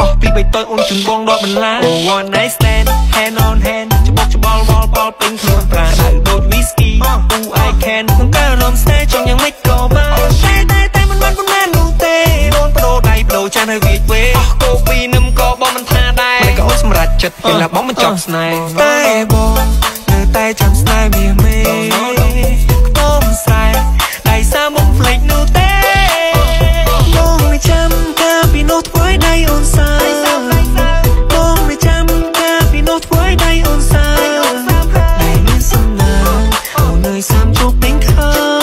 អស់ពីបៃតងអូនជំបងដល់បន្លា One night stand hand on hand ច្បុកច្បល់វល់បល់ពេញខ្លួនប្រាណដូច whisky who I can ក្នុងការរំស្នេហ៍ចង់យ៉ាងម៉េចក៏បានតែតែតែមិនបានប៉ុណ្ណានោះទេដូនបដូរដៃបដូរចាស់នៅវាវេអស់គោពីនឹមក៏បងមិនថាដែរតែក៏អូនសម្រាប់ចិត្តពេលណាបងមិនចង់ស្នេហ៍តែបងនៅតែចាំស្នេហ៍មាមេ Oh.